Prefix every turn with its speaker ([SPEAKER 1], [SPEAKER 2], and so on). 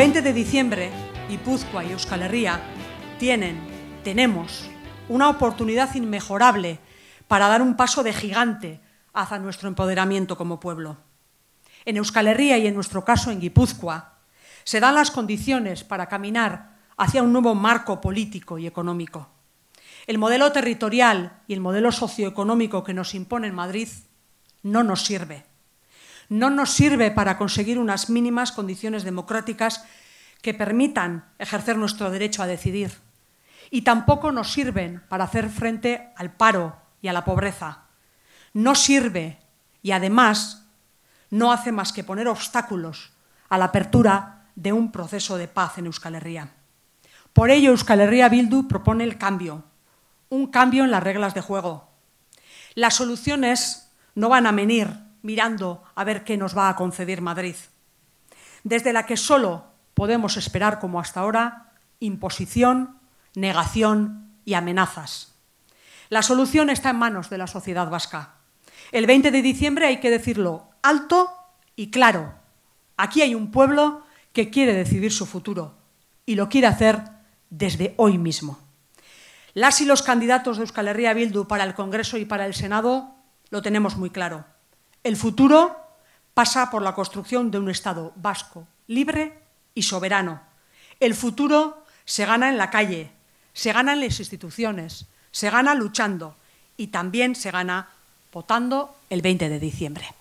[SPEAKER 1] 20 de diciembre, Guipúzcoa y Euskal Herria tienen, tenemos, una oportunidad inmejorable para dar un paso de gigante hacia nuestro empoderamiento como pueblo. En Euskal Herria y en nuestro caso en Guipúzcoa se dan las condiciones para caminar hacia un nuevo marco político y económico. El modelo territorial y el modelo socioeconómico que nos impone Madrid no nos sirve. No nos sirve para conseguir unas mínimas condiciones democráticas que permitan ejercer nuestro derecho a decidir. Y tampoco nos sirven para hacer frente al paro y a la pobreza. No sirve y además no hace más que poner obstáculos a la apertura de un proceso de paz en Euskal Herria. Por ello, Euskal Herria Bildu propone el cambio, un cambio en las reglas de juego. Las soluciones no van a venir mirando a ver qué nos va a conceder Madrid, desde la que solo podemos esperar, como hasta ahora, imposición, negación y amenazas. La solución está en manos de la sociedad vasca. El 20 de diciembre hay que decirlo alto y claro. Aquí hay un pueblo que quiere decidir su futuro y lo quiere hacer desde hoy mismo. Las y los candidatos de Euskal Herria Bildu para el Congreso y para el Senado lo tenemos muy claro. El futuro pasa por la construcción de un Estado vasco, libre y soberano. El futuro se gana en la calle, se gana en las instituciones, se gana luchando y también se gana votando el 20 de diciembre.